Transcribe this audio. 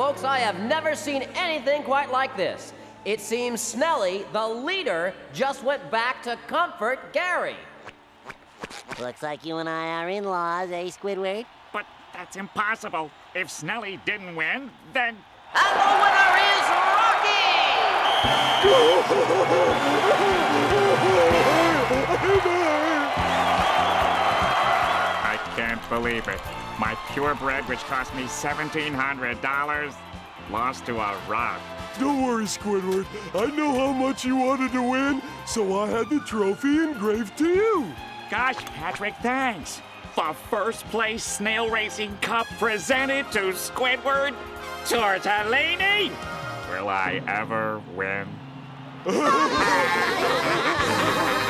folks, I have never seen anything quite like this. It seems Snellie, the leader, just went back to comfort Gary. Looks like you and I are in laws, eh, Squidward? But that's impossible. If Snellie didn't win, then And the winner is Rocky! I can't believe it. My purebred, which cost me $1,700, lost to a rock. Don't worry, Squidward. I know how much you wanted to win, so I had the trophy engraved to you. Gosh, Patrick, thanks. The first place snail racing cup presented to Squidward Tortellini. Will I ever win?